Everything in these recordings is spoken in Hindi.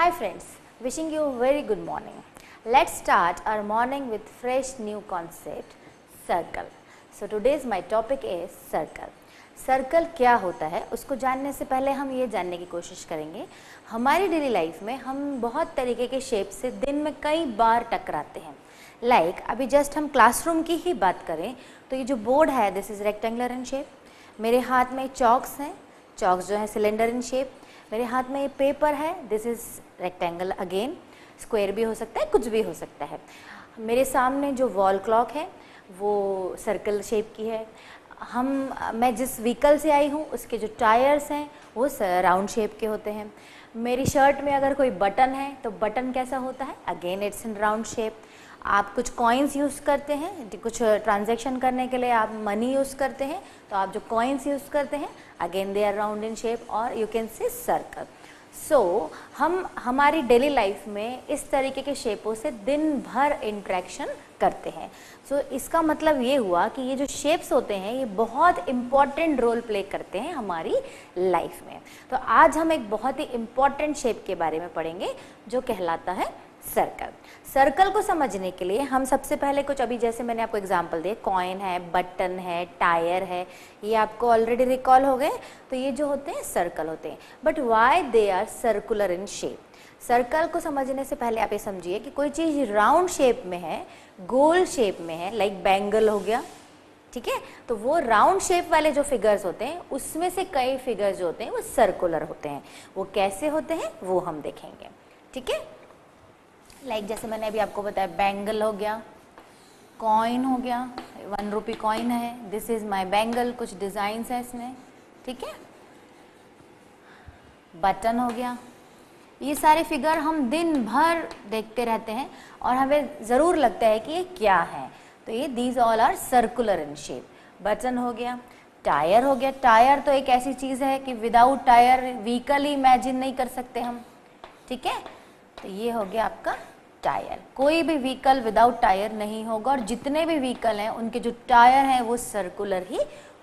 Hi friends, wishing you very good morning. Let's start our morning with fresh new concept, circle. So today's my topic is circle. Circle क्या होता है उसको जानने से पहले हम ये जानने की कोशिश करेंगे हमारी डेली लाइफ में हम बहुत तरीके के शेप से दिन में कई बार टकराते हैं लाइक like, अभी जस्ट हम क्लासरूम की ही बात करें तो ये जो बोर्ड है this is rectangular in shape मेरे हाथ में चॉक्स हैं चॉक्स जो है सिलेंडर इन शेप मेरे हाथ में ये पेपर है this is rectangle again square भी हो सकता है, कुछ भी हो सकता है। मेरे सामने जो वॉल क्लॉक है, वो सर्कल शेप की है। हम, मैं जिस व्हीकल से आई हूँ, उसके जो टायर्स हैं, वो राउंड शेप के होते हैं। मेरी शर्ट में अगर कोई बटन है तो बटन कैसा होता है? Again it's in round shape आप कुछ कॉइन्स यूज़ करते हैं, कुछ ट्रांजैक्शन करने के लिए आप मनी यूज़ करते हैं तो आप जो कॉइन्स यूज़ करते हैं again they are round in shape और you can say circle so so, हम हमारी डेली लाइफ में इस तरीके के शेपों से दिन भर इंट्रैक्शन करते हैं। सो so, इसका मतलब ये हुआ कि ये जो शेप्स होते हैं ये बहुत इंपॉर्टेंट रोल प्ले करते हैं हमारी लाइफ में। तो आज हम एक बहुत ही इंपॉर्टेंट शेप के बारे में पढ़ेंगे जो कहलाता है सर्कल सर्कल को समझने के लिए हम सबसे पहले कुछ अभी जैसे मैंने आपको एग्जांपल दिए कॉइन है बटन है टायर है, ये आपको ऑलरेडी रिकॉल हो गए तो ये जो होते हैं सर्कल होते हैं. But why they are circular in shape circle को समझने से पहले आप ये समझिए कि कोई चीज़ राउंड शेप में है, गोल शेप में है लाइक बैंगल हो गया, ठीक है? तो वो राउंड शेप वाले जो फिगर्स होते हैं, उसमें से कई फिगर्स जो होते हैं, वो सर्कुलर होते हैं. वो कैसे होते हैं? वो हम देखेंगे, ठीक है? लाइक जैसे मैंने अभी आपको बताया बैंगल हो गया कॉइन हो गया वन रुपी कॉइन है दिस इज़ माय बैंगल कुछ डिज़ाइन है इसमें, ठीक है? बटन हो गया, ये सारे फिगर हम दिन भर देखते रहते हैं और हमें ज़रूर लगता है कि ये क्या है। तो ये these all are circular in shape button हो गया टायर हो गया टायर तो एक ऐसी चीज़ है कि विदाउट टायर व्हीकल ही इमेजिन नहीं कर सकते हम, ठीक है? तो ये हो गया आपका टायर। कोई भी व्हीकल विदाउट टायर नहीं होगा और जितने भी व्हीकल हैं, उनके जो टायर हैं, वो सर्कुलर ही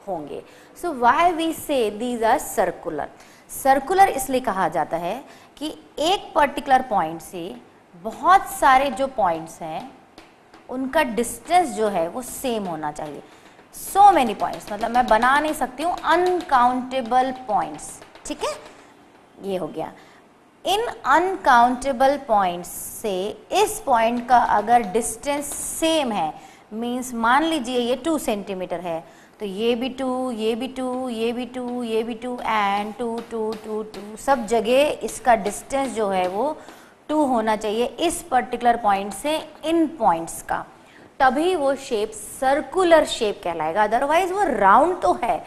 होंगे। So why we say these are circular circular इसलिए कहा जाता है कि एक पर्टिकुलर पॉइंट से बहुत सारे जो पॉइंट्स हैं, उनका डिस्टेंस जो है, वो सेम होना चाहिए। सो मैनी पॉइंट्स मतलब मैं बना नहीं सकती हूँ अनकाउंटेबल पॉइंट्स ठीक है? ये हो गया। इन अनकाउंटेबल पॉइंट्स से, इस पॉइंट का अगर डिस्टेंस सेम है मीन्स मान लीजिए ये टू सेंटीमीटर है तो ये भी टू ये भी टू ये भी टू ये भी two and two two two two सब जगह इसका डिस्टेंस जो है वो टू होना चाहिए इस पर्टिकुलर पॉइंट से इन पॉइंट्स का। तभी वो शेप सर्कुलर शेप कहलाएगा अदरवाइज़ वो राउंड तो है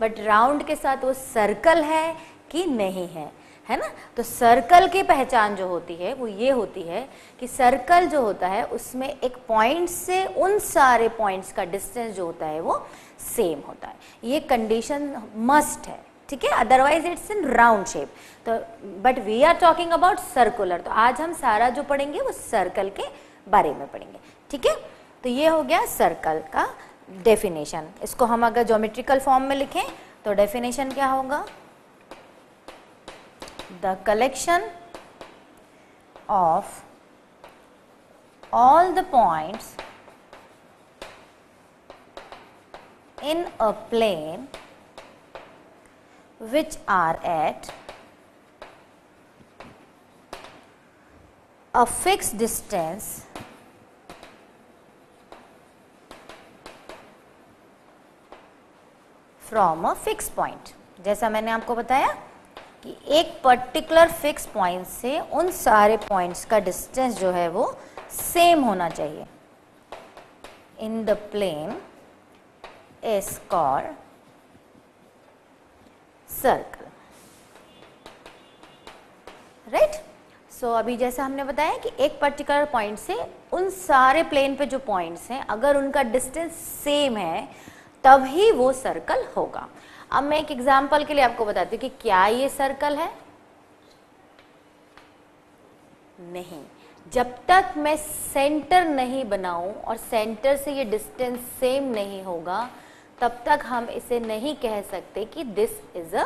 बट राउंड के साथ वो सर्कल है कि नहीं है। है ना? तो सर्कल की पहचान जो होती है, वो ये होती है कि सर्कल जो होता है, उसमें एक पॉइंट से उन सारे पॉइंट्स का डिस्टेंस जो होता है, वो सेम होता है। ये कंडीशन मस्ट है, ठीक है? Otherwise it's in round shape तो but we are talking about circular तो आज हम सारा जो पढ़ेंगे, वो सर्कल के बारे में पढ़ेंगे, ठीक है? तो ये हो गया सर्कल का डेफिनेशन इसको हम अगर जोमेट्रिकल फॉर्म में लिखें तो डेफिनेशन क्या होगा? The collection of all the points in a plane which are at a fixed distance from a fixed point जैसा मैंने आपको बताया कि एक पर्टिकुलर फिक्स पॉइंट से उन सारे पॉइंट्स का डिस्टेंस जो है वो सेम होना चाहिए। In the plane is called circle right so अभी जैसा हमने बताया कि एक पर्टिकुलर पॉइंट से उन सारे प्लेन पे जो पॉइंट्स हैं, अगर उनका डिस्टेंस सेम है तभी वो सर्कल होगा। अब मैं एक एग्ज़ाम्पल के लिए आपको बताती हूँ कि क्या ये सर्कल है? नहीं। जब तक मैं सेंटर नहीं बनाऊँ और सेंटर से ये डिस्टेंस सेम नहीं होगा, तब तक हम इसे नहीं कह सकते कि दिस इज़ अ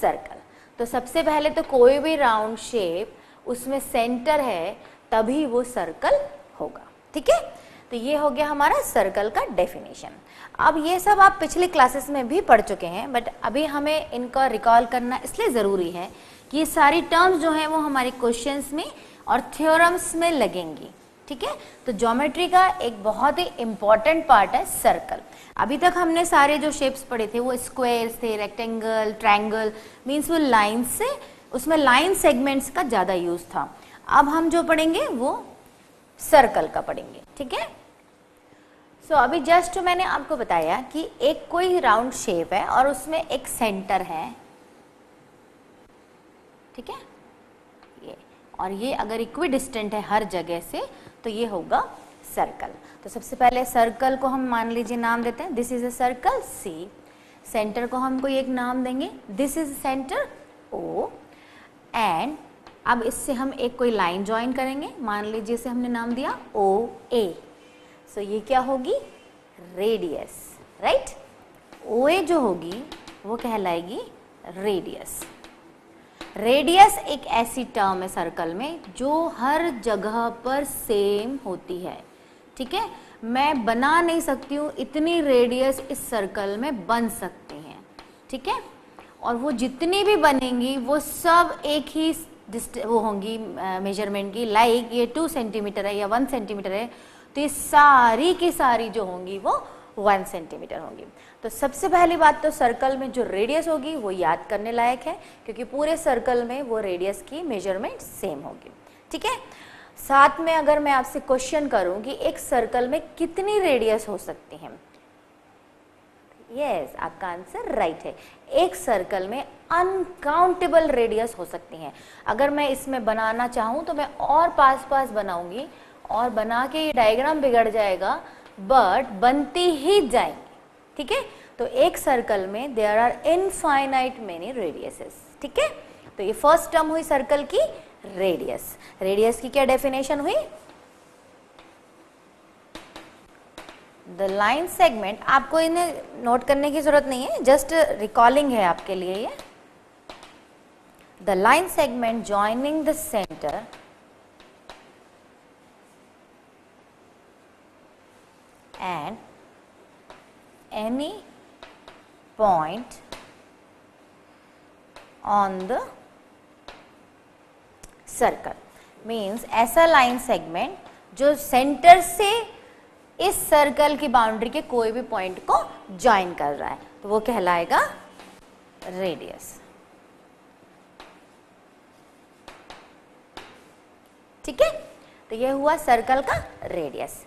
सर्कल तो सबसे पहले तो कोई भी राउंड शेप उसमें सेंटर है, तभी वो सर्कल होगा। ठीक है? तो ये हो गया हमारा सर्कल का डेफिनेशन अब ये सब आप पिछले क्लासेस में भी पढ़ चुके हैं बट अभी हमें इनका रिकॉल करना इसलिए ज़रूरी है कि ये सारी टर्म्स जो हैं वो हमारे क्वेश्चंस में और थ्योरम्स में लगेंगी, ठीक है? तो ज्योमेट्री का एक बहुत ही इंपॉर्टेंट पार्ट है सर्कल अभी तक हमने सारे जो शेप्स पढ़े थे, वो स्क्वायर्स थे रेक्टेंगल ट्रायंगल मीन्स वो लाइन से, उसमें लाइन सेगमेंट्स का ज़्यादा यूज़ था. अब हम जो पढ़ेंगे वो सर्कल का पढ़ेंगे, ठीक है? सो so, अभी जस्ट मैंने आपको बताया कि एक कोई राउंड शेप है और उसमें एक सेंटर है। ठीक है? ये और ये अगर इक्वी डिस्टेंट है हर जगह से तो ये होगा सर्कल तो सबसे पहले सर्कल को हम मान लीजिए नाम देते हैं। This is a circle C centre को हम कोई एक नाम देंगे। This is centre O and अब इससे हम एक कोई लाइन ज्वाइन करेंगे। मान लीजिए इसे हमने नाम दिया ओ ए सो ये क्या होगी? रेडियस राइट ओ ए जो होगी, वो कहलाएगी रेडियस रेडियस एक ऐसी टर्म है सर्कल में, जो हर जगह पर सेम होती है. ठीक है? मैं बना नहीं सकती हूँ, इतनी रेडियस इस सर्कल में बन सकती हैं. ठीक है? और वो जितनी भी बनेंगी, वो सब एक ही वो होंगी मेज़रमेंट की. लाइक ये टू सेंटीमीटर है या वन सेंटीमीटर है तो ये सारी की सारी जो होंगी वो वन सेंटीमीटर होंगी। तो सबसे पहली बात तो सर्कल में जो रेडियस होगी वो याद करने लायक है, क्योंकि पूरे सर्कल में वो रेडियस की मेज़रमेंट सेम होगी। ठीक है? साथ में अगर मैं आपसे क्वेश्चन करूँ कि एक सर्कल में कितनी रेडियस हो सकती है? यस आपका आंसर राइट है। एक सर्कल में अनकाउंटेबल रेडियस हो सकती हैं। अगर मैं इसमें बनाना चाहूँ तो मैं और पास पास बनाऊँगी और बना के ये डायग्राम बिगड़ जाएगा बट बनती ही जाएँगी, ठीक है? तो एक सर्कल में there are infinite many radiuses ठीक है? तो ये फ़र्स्ट टर्म हुई सर्कल की रेडियस रेडियस की क्या डेफिनेशन हुई? द लाइन सेगमेंट आपको इन्हें नोट करने की ज़रूरत नहीं है जस्ट रिकॉलिंग है आपके लिए ये. The line segment joining the centre and any point on the circle means ऐसा लाइन सेगमेंट जो सेंटर से इस सर्कल की बाउंड्री के कोई भी पॉइंट को ज्वाइन कर रहा है। तो वो कहलाएगा रेडियस ठीक है? तो ये हुआ सर्कल का रेडियस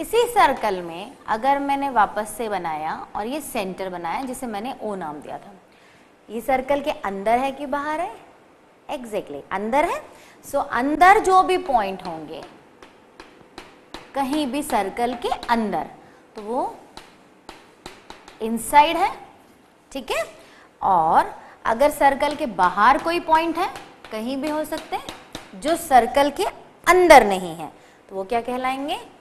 इसी सर्कल में अगर मैंने वापस से बनाया और ये सेंटर बनाया जिसे मैंने ओ नाम दिया था ये सर्कल के अंदर है कि बाहर है? एग्जैक्टली exactly, अंदर है। सो so, अंदर जो भी पॉइंट होंगे कहीं भी सर्कल के अंदर तो वो इनसाइड है ठीक है? और अगर सर्कल के बाहर कोई पॉइंट है कहीं भी हो सकते हैं जो सर्कल के अंदर नहीं है तो वो क्या कहलाएँगे?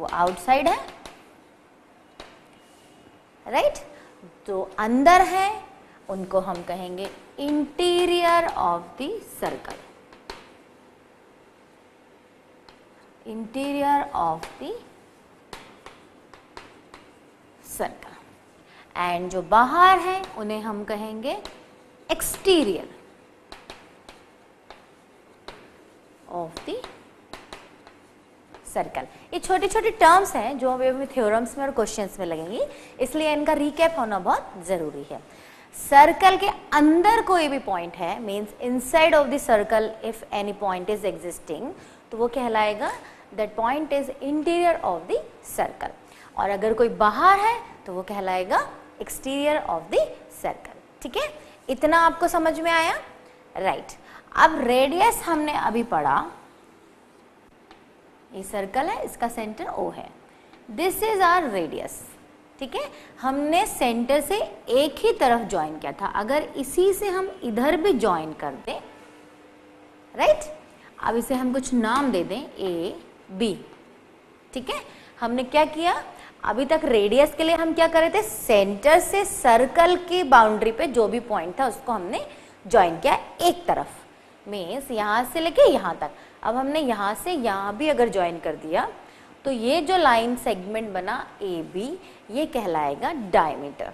वो आउटसाइड है राइट right? जो अंदर है, उनको हम कहेंगे interior of the circle interior of the circle and जो बाहर है, उन्हें हम कहेंगे एक्सटीरियर ऑफ़ द सर्कल। ये छोटे छोटे टर्म्स हैं जो हमें थ्योरम्स में और क्वेश्चंस में लगेंगी, इसलिए इनका रिकैप होना बहुत ज़रूरी है। सर्कल के अंदर कोई भी पॉइंट है means inside of the circle if any point is existing तो वो कहलाएगा that point is interior of the circle और अगर कोई बाहर है तो वो कहलाएगा एक्सटीरियर ऑफ़ द सर्कल ठीक है? इतना आपको समझ में आया? Right right. अब रेडियस हमने अभी पढ़ा ये सर्कल है, इसका सेंटर ओ है। दिस इज़ आर रेडियस ठीक है? हमने सेंटर से एक ही तरफ़ ज्वाइन किया था। अगर इसी से हम इधर भी ज्वाइन कर दें राइट अब इसे हम कुछ नाम दे दें ए बी ठीक है? हमने क्या किया? अभी तक रेडियस के लिए हम क्या कर रहे थे? सेंटर से सर्कल की बाउंड्री पे जो भी पॉइंट था, उसको हमने ज्वाइन किया एक तरफ़। मीन्स यहाँ से लेके यहाँ तक। अब हमने यहाँ से यहाँ भी अगर ज्वाइन कर दिया तो ये जो लाइन सेगमेंट बना ए बी ये कहलाएगा diameter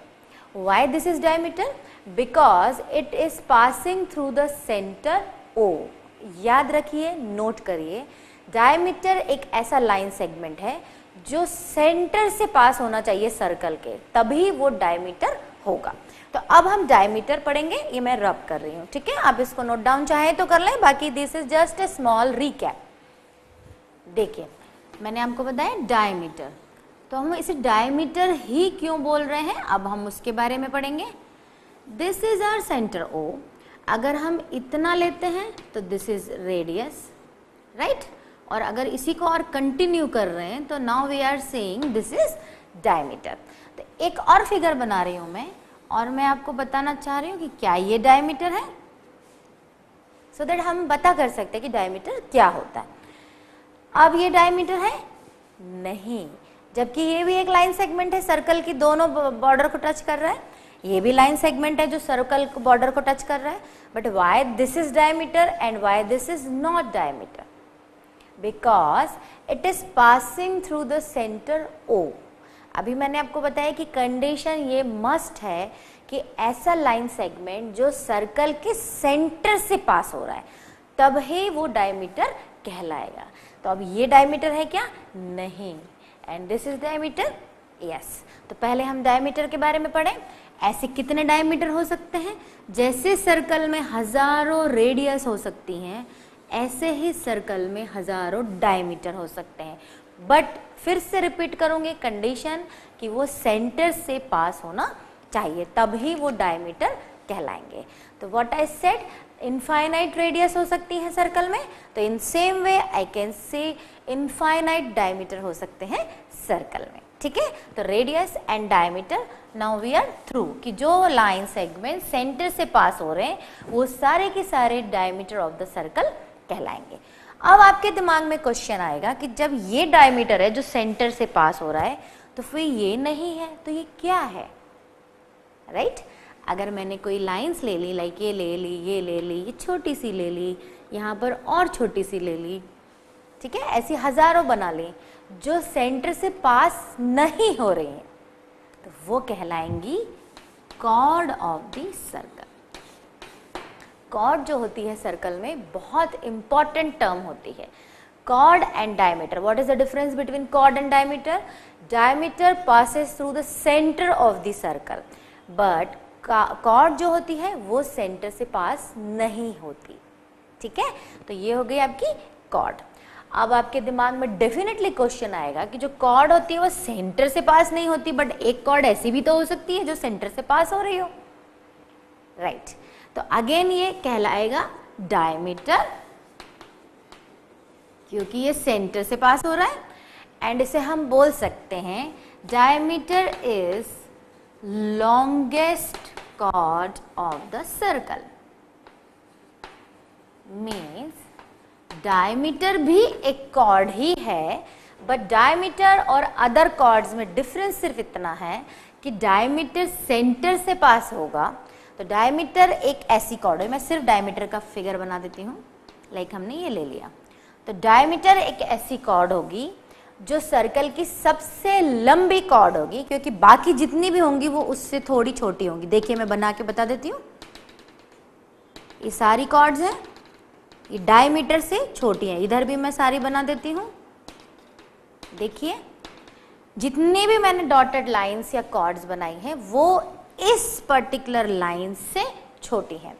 why this is diameter because it is passing through the centre O याद रखिए नोट करिए डायमीटर एक ऐसा लाइन सेगमेंट है जो सेंटर से पास होना चाहिए सर्कल के, तभी वो डायमीटर होगा। तो अब हम डायमीटर पढ़ेंगे, ये मैं रब कर रही हूँ, ठीक है? आप इसको नोट डाउन चाहे तो कर लें, बाकी this is just a small recap देखिए, मैंने आपको बताया डायमीटर तो हम इसे डायमीटर ही क्यों बोल रहे हैं? अब हम उसके बारे में पढ़ेंगे. This is our centre O अगर हम इतना लेते हैं तो दिस इज़ रेडियस राइट और अगर इसी को और कंटिन्यू कर रहे हैं तो now we are saying this is diameter तो एक और फिगर बना रही हूँ मैं. और मैं आपको बताना चाह रही हूँ कि क्या ये डायमीटर है? सो so दैट हम बता कर सकते हैं कि डायमीटर क्या होता है। अब ये डायमीटर है? नहीं। जबकि ये भी एक लाइन सेगमेंट है सर्कल की दोनों बॉर्डर को टच कर रहा है। ये भी लाइन सेगमेंट है जो सर्कल को बॉर्डर को टच कर रहा है। But why this is diameter and why this is not diameter because it is passing through the centre O अभी मैंने आपको बताया कि कंडीशन ये मस्ट है कि ऐसा लाइन सेगमेंट जो सर्कल के सेंटर से पास हो रहा है तब ही वो डायमीटर कहलाएगा। तो अब ये डायमीटर है क्या? नहीं। And this is diameter yes तो पहले हम डायमीटर के बारे में पढ़ें। ऐसे कितने डायमीटर हो सकते हैं? जैसे सर्कल में हज़ारों रेडियस हो सकती हैं, ऐसे ही सर्कल में हज़ारों डायमीटर हो सकते हैं। बट फिर से रिपीट करूँगे कंडीशन कि वो सेंटर से पास होना चाहिए, तभी वो डायमीटर कहलाएँगे। तो what I said infinite radius हो सकती है सर्कल में तो in same way I can say infinite diameter हो सकते हैं सर्कल में। ठीक है? तो radius and diameter now we are through कि जो लाइन सेगमेंट सेंटर से पास हो रहे हैं, वो सारे के सारे डायमीटर ऑफ़ द सर्कल कहलाएँगे। अब आपके दिमाग में क्वेश्चन आएगा कि जब ये डायमीटर है जो सेंटर से पास हो रहा है तो फिर ये नहीं है तो ये क्या है? Right right? अगर मैंने कोई लाइंस ले ली लाइक ये ले ली, ये ले ली, ये छोटी सी ले ली, यहाँ पर और छोटी सी ले ली, ठीक है? ऐसी हज़ारों बना ली, जो सेंटर से पास नहीं हो रही हैं तो वो कहलाएँगी chord of the circle chord जो होती है सर्कल में, बहुत इंपॉर्टेंट टर्म होती है। Chord and diameter what is the difference between chord and diameter diameter passes through the centre of the circle but chord जो होती है, वो सेंटर से पास नहीं होती। ठीक है? तो ये हो गई आपकी कॉर्ड। अब आपके दिमाग में डेफिनेटली क्वेश्चन आएगा कि जो कॉर्ड होती है, वो सेंटर से पास नहीं होती बट एक कॉर्ड ऐसी भी तो हो सकती है जो सेंटर से पास हो रही हो। Right right. तो अगेन ये कहलाएगा डायमीटर क्योंकि ये सेंटर से पास हो रहा है एंड इसे हम बोल सकते हैं diameter is longest chord of the circle means diameter भी एक कॉर्ड ही है बट डायमीटर और अदर कॉर्ड्स में डिफरेंस सिर्फ़ इतना है कि डायमीटर सेंटर से पास होगा तो डायमीटर एक ऐसी कॉर्ड है। मैं सिर्फ़ डायमीटर का फिगर बना देती हूँ। लाइक हमने ये ले लिया। तो डायमीटर एक ऐसी कॉर्ड होगी, जो सर्कल की सबसे लंबी कॉर्ड होगी, क्योंकि बाकी जितनी भी होंगी, वो उससे थोड़ी छोटी होंगी। देखिए, मैं बना के बता देती हूँ। ये सारी कॉर्ड्स हैं। ये डायमीटर से छोटी हैं। इधर भी मैं सारी बना देती हूँ। देखिए, जितनी भी मैंने डॉटेड लाइंस या कॉर्ड्स बनाई हैं, वो इस पर्टिकुलर लाइन से छोटी है।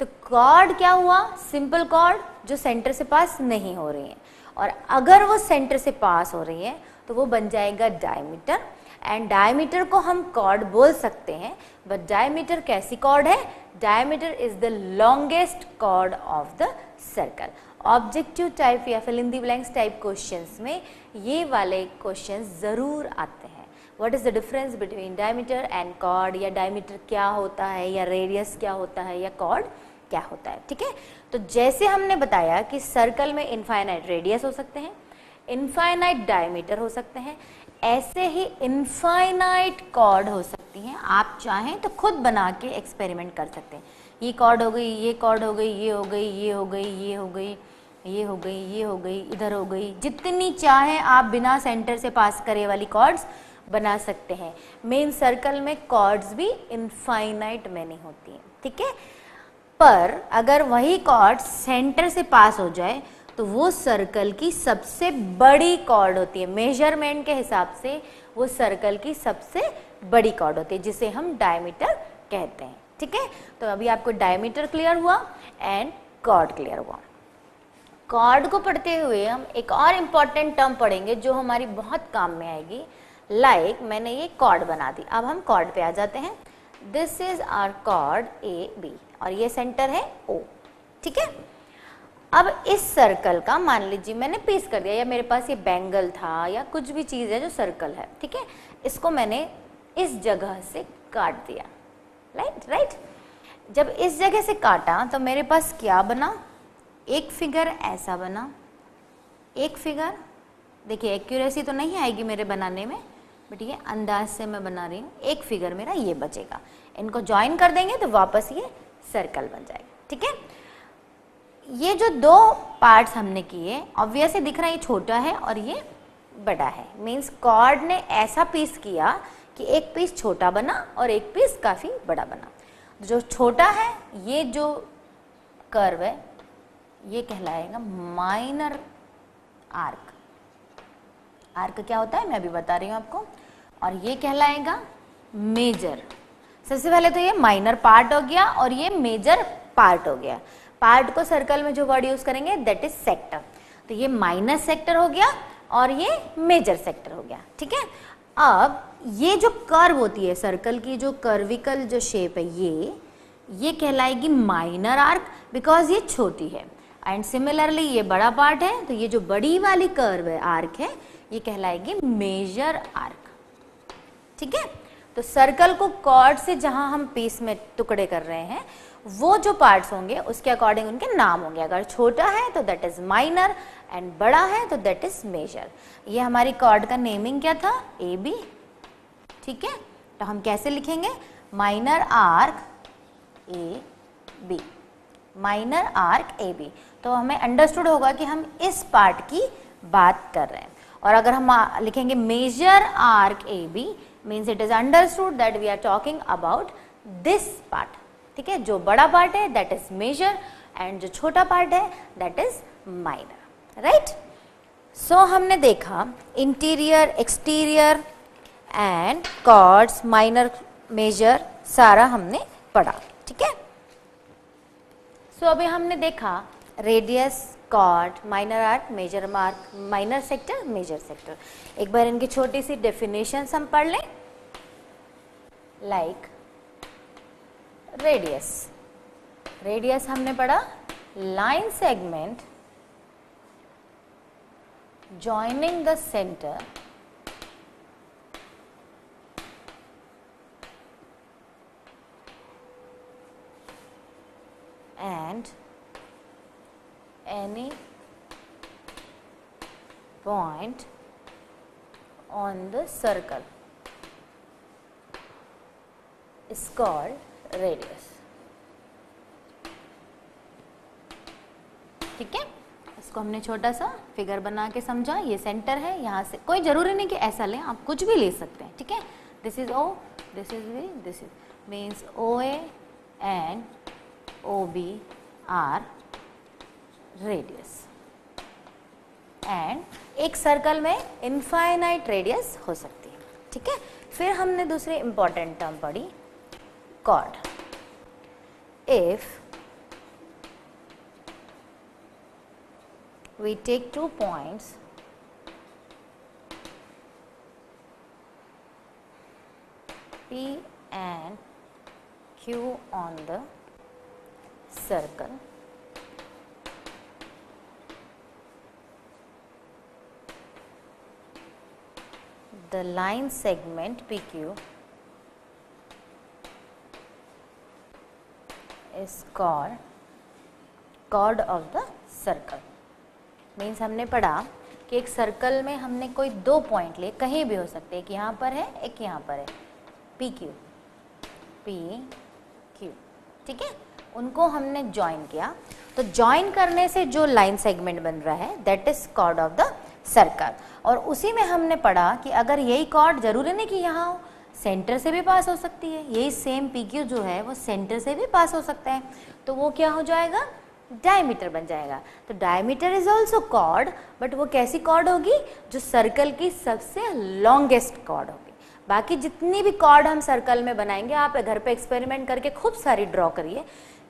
तो कॉर्ड क्या हुआ? सिंपल कॉर्ड जो सेंटर से पास नहीं हो रही है। और अगर वो सेंटर से पास हो रही है तो वो बन जाएगा डायमीटर एंड डायमीटर को हम कॉर्ड बोल सकते हैं बट डायमीटर कैसी कॉर्ड है? Diameter is the longest chord of the circle objective type या fill in blanks type questions में ये वाले क्वेश्चंस ज़रूर आते हैं। What is the difference between diameter and chord या डायमीटर क्या होता है? या रेडियस क्या होता है? या कॉर्ड क्या होता है? ठीक है? तो जैसे हमने बताया कि सर्कल में इनफाइनाइट रेडियस हो सकते हैं इनफाइनाइट डायमीटर हो सकते हैं, ऐसे ही इनफाइनाइट कॉर्ड हो सकती हैं। आप चाहें तो खुद बना के एक्सपेरिमेंट कर सकते हैं। ये कॉर्ड हो गई, ये कॉर्ड हो गई, ये हो गई, ये हो गई, ये हो गई, ये हो गई, ये हो गई, इधर हो गई। जितनी चाहे आप बिना सेंटर से पास करे वाली कॉर्ड्स बना सकते हैं। मेन सर्कल में कॉर्ड्स भी इनफाइनाइट मैनी होती हैं, ठीक है? पर अगर वही कॉर्ड सेंटर से पास हो जाए तो वो सर्कल की सबसे बड़ी कॉर्ड होती है। मेज़रमेंट के हिसाब से वो सर्कल की सबसे बड़ी कॉर्ड होती है, जिसे हम डायमीटर कहते हैं, ठीक है? तो अभी आपको डायमीटर क्लियर हुआ एंड कॉर्ड क्लियर हुआ। कॉर्ड को पढ़ते हुए हम एक और इंपॉर्टेंट टर्म पढ़ेंगे, जो हमारी बहुत काम में आएगी। लाइक like, मैंने ये कॉर्ड बना दी। अब हम कॉर्ड पे आ जाते हैं। This is our chord A B और ये सेंटर है ओ ठीक है? अब इस सर्कल का मान लीजिए मैंने पीस कर दिया या मेरे पास ये बैंगल था या कुछ भी चीज़ है जो सर्कल है ठीक है? इसको मैंने इस जगह से काट दिया। राइट राइट जब इस जगह से काटा तो मेरे पास क्या बना? एक फिगर ऐसा बना। एक फिगर देखिए एक्यूरेसी तो नहीं आएगी मेरे बनाने में। बट ये अंदाज से मैं बना रही हूँ, एक फिगर मेरा ये बचेगा। इनको ज्वाइन कर देंगे तो वापस ये सर्कल बन जाएगा, ठीक है? ये जो दो पार्ट्स हमने किए ऑब्वियसली दिख रहा है ये छोटा है और ये बड़ा है। मीन्स कॉर्ड ने ऐसा पीस किया कि एक पीस छोटा बना और एक पीस काफ़ी बड़ा बना। जो छोटा है, ये जो कर्व है, ये कहलाएगा माइनर आर्क आर्क क्या होता है? मैं अभी बता रही हूँ आपको। और ये कहलाएगा मेजर। सबसे पहले तो ये माइनर पार्ट हो गया और ये मेजर पार्ट हो गया। पार्ट को सर्कल में जो वर्ड यूज़ करेंगे दैट इज़ सेक्टर तो ये माइनर सेक्टर हो गया और ये मेजर सेक्टर हो गया। ठीक है? अब ये जो कर्व होती है सर्कल की जो कर्विकल जो शेप है, ये ये कहलाएगी माइनर आर्क बिकॉज़ ये छोटी है। एंड सिमिलरली ये बड़ा पार्ट है तो ये जो बड़ी वाली कर्व है आर्क है ये कहलाएगी मेजर आर्क ठीक है? तो सर्कल को कॉर्ड से जहाँ हम पीस में टुकड़े कर रहे हैं, वो जो पार्ट्स होंगे, उसके अकॉर्डिंग उनके नाम होंगे। अगर छोटा है तो दैट इज़ माइनर एंड बड़ा है तो दैट इज़ मेजर ये हमारी कॉर्ड का नेमिंग क्या था? ए बी ठीक है? तो हम कैसे लिखेंगे? Minor arc A B minor arc A B तो हमें अंडरस्टूड होगा कि हम इस पार्ट की बात कर रहे हैं। और अगर हम लिखेंगे major arc A B means it is understood that we are talking about this part ठीक है? जो बड़ा पार्ट है दैट इज़ मेजर एंड जो छोटा पार्ट है that is minor right so हमने देखा interior exterior and chords minor major सारा हमने पढ़ा। ठीक है? सो so, अभी हमने देखा radius chord minor arc major arc minor sector major sector एक बार इनकी छोटी सी डेफिनेशन हम पढ़ लें। लाइक रेडियस रेडियस हमने पढ़ा। Line segment joining the center, and any point on the circle. Is called radius ठीक है? इसको हमने छोटा सा फिगर बना के समझा। ये सेंटर है, यहाँ से। कोई ज़रूरी नहीं कि ऐसा लें, आप कुछ भी ले सकते हैं, ठीक है? This is O this is this is means O A and O B are radius and एक सर्कल में इनफाइनाइट रेडियस हो सकती है। ठीक है? फिर हमने दूसरी इंपॉर्टेंट टर्म पढ़ी chord. If we take two points, P and Q on the circle. The line segment PQ is called chord of the circle. Means हमने पढ़ा कि एक सर्कल में हमने कोई दो पॉइंट लिए, कहीं भी हो सकते एक यहाँ पर है, एक यहाँ पर है। पी क्यू पी क्यू ठीक है? उनको हमने ज्वाइन किया। तो ज्वाइन करने से जो लाइन सेगमेंट बन रहा है that is chord of the circle. और उसी में हमने पढ़ा कि अगर यही कॉर्ड ज़रूरी नहीं कि यहाँ हो, सेंटर से भी पास हो सकती है। यही सेम पी क्यू जो है, वो सेंटर से भी पास हो सकता है। तो वो क्या हो जाएगा? डायमीटर बन जाएगा। तो diameter is also chord but वो कैसी कॉर्ड होगी? जो सर्कल की सबसे लॉन्गेस्ट कॉर्ड होगी। बाकी जितनी भी कॉर्ड हम सर्कल में बनाएँगे, आप घर पे एक्सपेरिमेंट करके खूब सारी ड्रॉ करिए।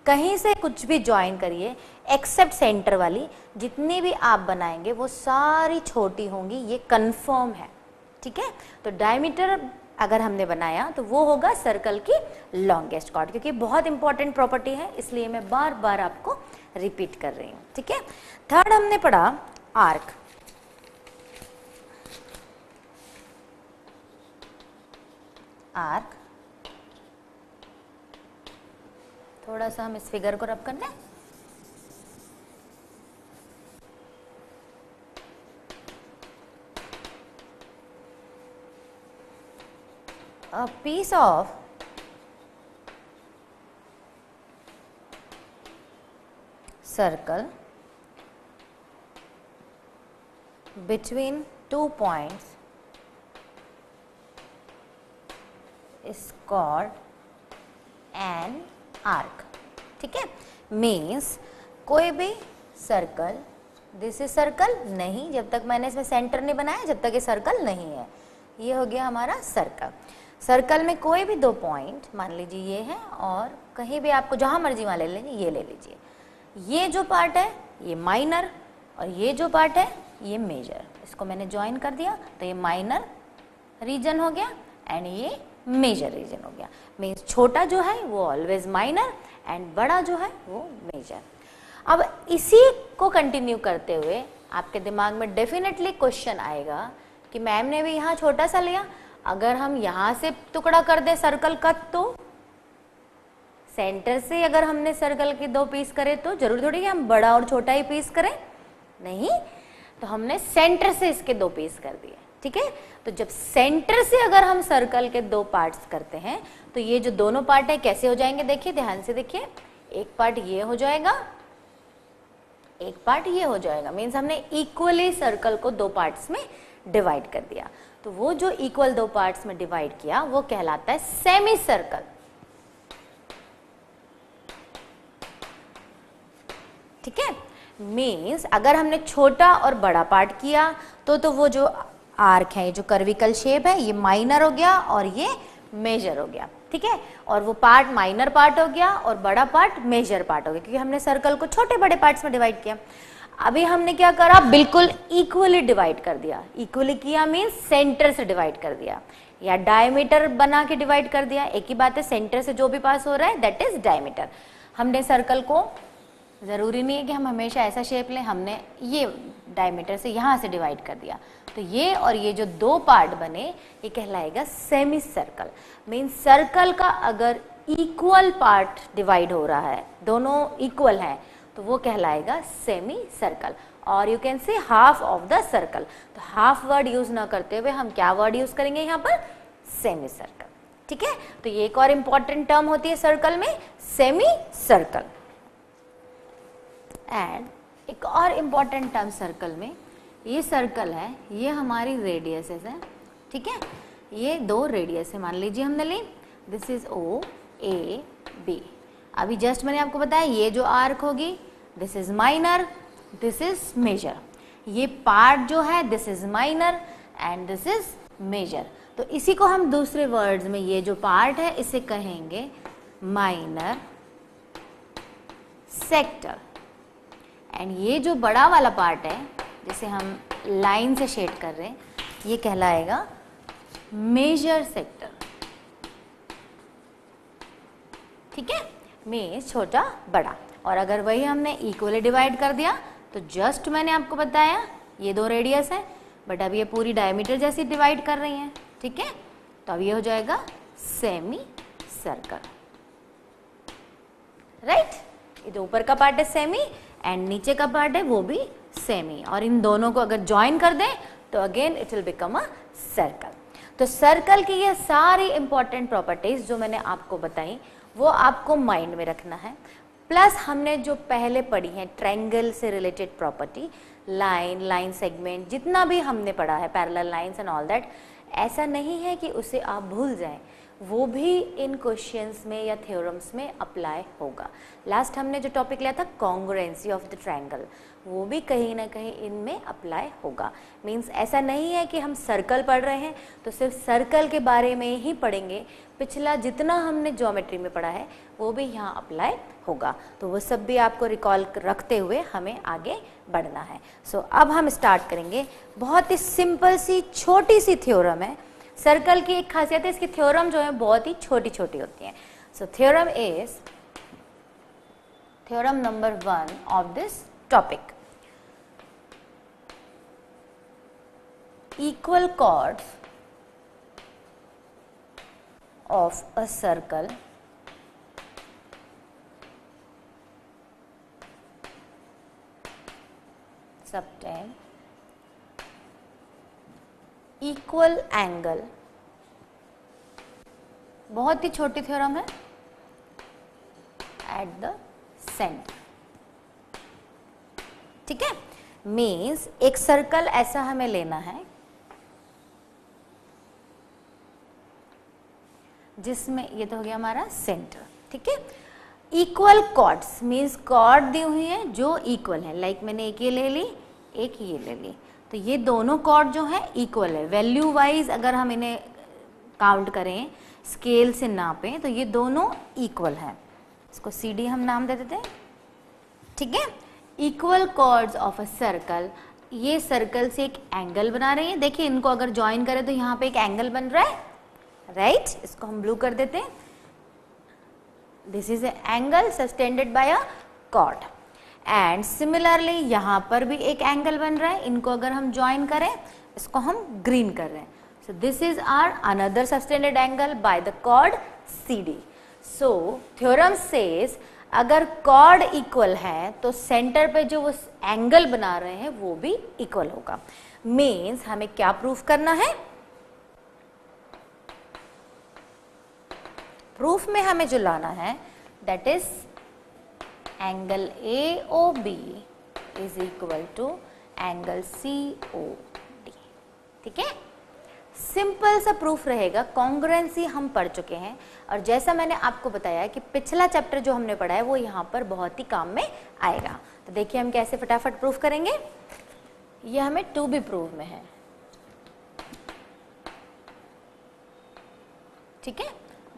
कहीं से कुछ भी ज्वाइन करिए एक्सेप्ट सेंटर वाली, जितनी भी आप बनाएँगे, वो सारी छोटी होंगी, ये कन्फर्म है। ठीक है? तो डायमीटर अगर हमने बनाया तो वो होगा सर्कल की लॉन्गेस्ट कॉर्ड क्योंकि बहुत इंपॉर्टेंट प्रॉपर्टी है, इसलिए मैं बार बार आपको रिपीट कर रही हूँ। ठीक है? थर्ड हमने पढ़ा आर्क आर्क थोड़ा सा हम इस फिगर को रब करना a piece of circle between two points इस कॉर्ड एंड arc ठीक है? मीन्स कोई भी सर्कल दिस इज़ सर्कल नहीं, जब तक मैंने इसमें सेंटर नहीं बनाया, जब तक ये सर्कल नहीं है। ये हो गया हमारा सर्कल सर्कल में कोई भी दो पॉइंट मान लीजिए ये है, और कहीं भी आपको जहाँ मर्ज़ी वहाँ ले लीजिए, ये ले लीजिए। ये जो पार्ट है, ये माइनर और ये जो पार्ट है, ये मेजर इसको मैंने ज्वाइन कर दिया तो ये माइनर रीजन हो गया एंड ये मेजर रीजन हो गया। मीन्स छोटा जो है, वो ऑलवेज माइनर एंड बड़ा जो है, वो मेजर अब इसी को कंटिन्यू करते हुए आपके दिमाग में डेफिनेटली क्वेश्चन आएगा कि मैम ने भी यहाँ छोटा सा लिया। अगर हम यहाँ से टुकड़ा कर दे सर्कल का तो? सेंटर से अगर हमने सर्कल के दो पीस करे तो? ज़रूर थोड़ी कि हम बड़ा और छोटा ही पीस करें। नहीं तो हमने सेंटर से इसके दो पीस कर दिए। ठीक है? तो जब सेंटर से अगर हम सर्कल के दो पार्ट्स करते हैं तो ये जो दोनों पार्ट है, कैसे हो जाएँगे देखिए, ध्यान से देखिए, एक पार्ट ये हो जाएगा, एक पार्ट ये हो जाएगा मीन्स हमने इक्वली सर्कल को दो पार्ट्स में डिवाइड कर दिया। तो वो जो इक्वल दो पार्ट्स में डिवाइड किया, वो कहलाता है सेमी सर्कल ठीक है? मीन्स अगर हमने छोटा और बड़ा पार्ट किया तो तो वो जो आर्क है, जो कर्विकल शेप है, ये माइनर हो गया और ये मेजर हो गया, ठीक है? और वो पार्ट माइनर पार्ट हो गया और बड़ा पार्ट मेजर पार्ट हो गया, क्योंकि हमने सर्कल को छोटे बड़े पार्ट्स में डिवाइड किया। अभी हमने क्या करा? बिल्कुल इक्वली डिवाइड कर दिया। इक्वली किया मीन सेंटर से डिवाइड कर दिया, या डायमीटर बना के डिवाइड कर दिया। एक ही बात है सेंटर से जो भी पास हो रहा है दैट इज़ डायमीटर हमने सर्कल को, ज़रूरी नहीं है कि हम हमेशा ऐसा शेप लें, हमने ये डायमीटर से यहाँ से डिवाइड कर दिया। तो ये और ये जो दो पार्ट बने, ये कहलाएगा सेमी सर्कल मीन सर्कल का अगर इक्वल पार्ट डिवाइड हो रहा है, दोनों इक्वल हैं तो वो कहलाएगा सेमी सर्कल और you can say half of the circle तो हाफ़ वर्ड यूज़ ना करते हुए हम क्या वर्ड यूज़ करेंगे यहाँ पर? सेमी सर्कल ठीक है? तो ये एक और इंपॉर्टेंट टर्म होती है सर्कल में सेमी सर्कल एंड एक और इंपॉर्टेंट टर्म सर्कल में, ये सर्कल है, ये हमारी रेडियस है, ठीक है? ये दो रेडियस है, मान लीजिए हमने ली this is O A B अभी जस्ट मैंने आपको बताया, ये जो आर्क होगी this is minor this is major ये पार्ट जो है this is minor and this is major तो इसी को हम दूसरे वर्ड्स में, ये जो पार्ट है, इसे कहेंगे माइनर सेक्टर एंड ये जो बड़ा वाला पार्ट है, जिसे हम लाइन से शेड कर रहे हैं, ये कहलाएगा मेजर सेक्टर ठीक है? मेज छोटा, बड़ा। और अगर वही हमने इक्वली डिवाइड कर दिया तो जस्ट मैंने आपको बताया, ये दो रेडियस है बट अब ये पूरी डायमीटर जैसी डिवाइड कर रही हैं, ठीक है? तो अब ये हो जाएगा सेमी सर्कल राइट ये तो ऊपर का पार्ट है सेमी एंड नीचे का पार्ट है, वो भी सेम ही। और इन दोनों को अगर ज्वाइन कर दें तो again it will become a circle तो सर्कल की ये सारी इंपॉर्टेंट प्रॉपर्टीज़ जो मैंने आपको बताई, वो आपको माइंड में रखना है। प्लस हमने जो पहले पढ़ी है ट्रायंगल से related property line line segment जितना भी हमने पढ़ा है parallel lines and all that ऐसा नहीं है कि उसे आप भूल जाएँ। वो भी इन क्वेश्चंस में या थ्योरम्स में अप्लाई होगा। लास्ट हमने जो टॉपिक लिया था कॉन्ग्रेंसी ऑफ़ द ट्रायंगल वो भी कहीं ना कहीं इनमें अप्लाई होगा। मींस ऐसा नहीं है कि हम सर्कल पढ़ रहे हैं तो सिर्फ़ सर्कल के बारे में ही पढ़ेंगे। पिछला जितना हमने ज्योमेट्री में पढ़ा है वो भी यहाँ अप्लाई होगा। तो वो सब भी आपको रिकॉल रखते हुए हमें आगे बढ़ना है। सो so, अब हम स्टार्ट करेंगे। बहुत ही सिंपल सी छोटी सी थ्योरम है। सर्कल की एक खासियत है, इसकी थ्योरम जो है बहुत ही छोटी छोटी होती हैं। So theorem is theorem number one of this topic equal equal chords of a circle subtend equal angle बहुत ही छोटी थ्योरम है. एट द सेंटर ठीक है? मीन्स एक सर्कल ऐसा हमें लेना है, जिसमें ये तो हो गया हमारा सेंटर ठीक है? इक्वल कॉर्ड्स मीन्स कॉर्ड दी हुई है जो इक्वल है. लाइक like मैंने एक ये ले ली, एक ये ले ली. तो ये दोनों कॉर्ड जो है इक्वल है। वैल्यू वाइज अगर हम इन्हें काउंट करें स्केल से नापें तो ये दोनों इक्वल है। इसको सी डी हम नाम दे देते हैं। ठीक है? Equal chords of a circle ये सर्कल से एक एंगल बना रहे हैं। देखिए, इनको अगर ज्वाइन करें तो यहाँ पे एक एंगल बन रहा है। Right right? इसको हम ब्लू कर देते हैं। This is angle subtended by a chord and similarly यहाँ पर भी एक एंगल बन रहा है। इनको अगर हम ज्वाइन करें, इसको हम ग्रीन कर रहे हैं। This is our another subtended angle by the chord C D so theorem says अगर कॉर्ड इक्वल है तो सेंटर पे जो वो एंगल बना रहे हैं, वो भी इक्वल होगा। मीन्स हमें क्या प्रूफ करना है? प्रूफ में हमें जो लाना है that is O B is equal to angle C O D ठीक है? सिंपल सा प्रूफ रहेगा कॉन्ग्रेंसी हम पढ़ चुके हैं। और जैसा मैंने आपको बताया कि पिछला चैप्टर जो हमने पढ़ा है, वो यहाँ पर बहुत ही काम में आएगा। तो देखिए हम कैसे फटाफट प्रूफ करेंगे। ये हमें टू बी प्रूफ में है। ठीक है?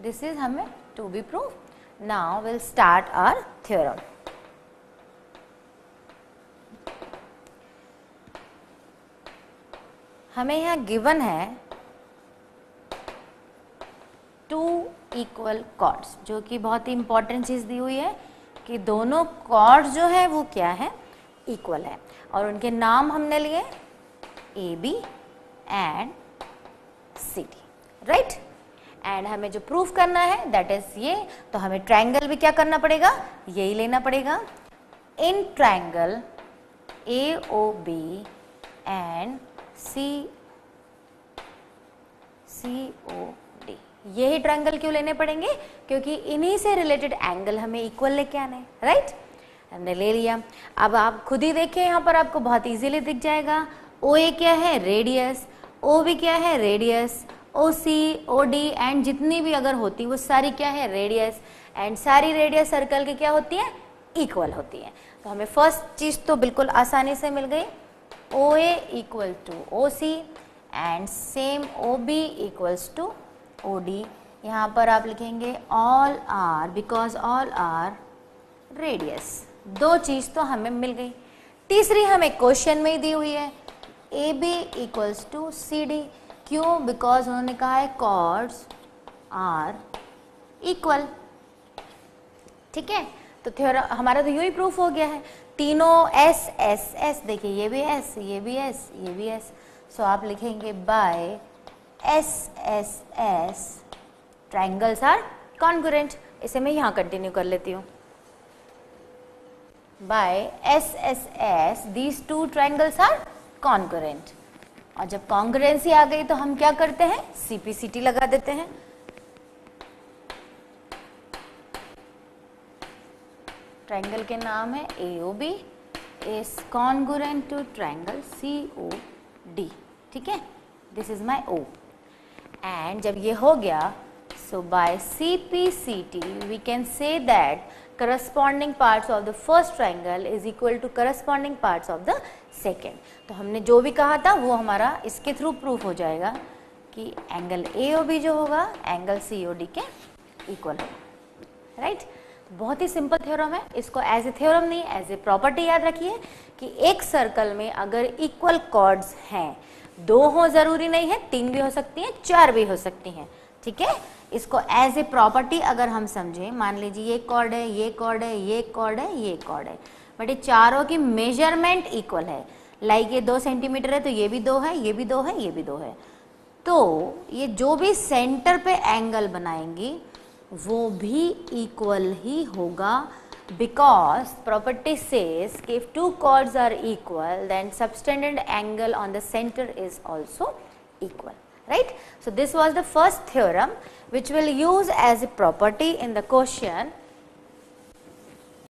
दिस इज़ हमें to be proved now we'll start our theorem. हमें यहाँ गिवन है टू इक्वल कॉर्ड्स जो कि बहुत ही इंपॉर्टेंट चीज़ दी हुई है कि दोनों कॉर्ड्स जो है वो क्या है? इक्वल है। और उनके नाम हमने लिए A B and C D right and हमें जो प्रूफ करना है दैट इज़ ये तो हमें ट्रायंगल भी क्या करना पड़ेगा? यही लेना पड़ेगा। In triangle A O B and C C O D यही ट्रायंगल क्यों लेने पड़ेंगे? क्योंकि इन्हीं से रिलेटेड एंगल हमें इक्वल लेके आना है राइट हमने ले लिया। अब आप खुद ही देखें यहाँ पर आपको बहुत इजीली दिख जाएगा। ओ ए क्या है? रेडियस ओ भी क्या है? Radius O C O D and जितनी भी अगर होती, वो सारी क्या है? रेडियस एंड सारी रेडियस सर्कल की क्या होती है? इक्वल होती है. तो हमें फ़र्स्ट चीज़ तो बिल्कुल आसानी से मिल गई. O A equal to O C and same O B equals to O D यहाँ पर आप लिखेंगे all are because all are radius दो चीज़ तो हमें मिल गई. तीसरी हमें क्वेश्चन में ही दी हुई है. A B equals to C D क्यों? बिकॉज़ उन्होंने कहा है कॉर्ड्स आर इक्वल ठीक है? तो थ्योरा हमारा तो यू ही प्रूफ हो गया है। तीनों एस एस एस देखिए, ये भी एस ये भी एस ये भी एस सो आप लिखेंगे by S S S triangles are congruent इसे मैं यहाँ कंटिन्यू कर लेती हूँ। By S S S these two triangles are congruent और जब कॉन्ग्रेंसी आ गई तो हम क्या करते हैं? सीपीसीटी लगा देते हैं। ट्रायंगल के नाम है A O B is congruent to triangle C O D ठीक है? This is my O and जब ये हो गया, so by CPCT we can say that corresponding parts of the first triangle is equal to corresponding parts of the second. तो हमने जो भी कहा था, वो हमारा इसके थ्रू प्रूफ हो जाएगा कि एंगल ए ओ बी जो होगा एंगल सी ओ डी के इक्वल होगा राइट बहुत ही सिंपल थ्योरम है। इसको एज ए थ्योरम नहीं एज ए प्रॉपर्टी याद रखिए कि एक सर्कल में अगर इक्वल कॉर्ड्स हैं, दो हो ज़रूरी नहीं है, तीन भी हो सकती हैं, चार भी हो सकती हैं, ठीक है? इसको एज ए प्रॉपर्टी अगर हम समझें, मान लीजिए ये कॉर्ड है, ये कॉर्ड है, ये कॉर्ड है, ये कॉर्ड है। बट ये चारों की मेज़रमेंट इक्वल है। लाइक like ये दो सेंटीमीटर है तो ये भी दो है, ये भी दो है, ये भी दो है। तो ये जो भी सेंटर पे एंगल बनाएँगी, वो भी इक्वल ही होगा। बिकॉज़ प्रॉपर्टी सेज कि if two chords are equal then subtended angle on the centre is also equal right? So this was the first theorem which will use as a property in the question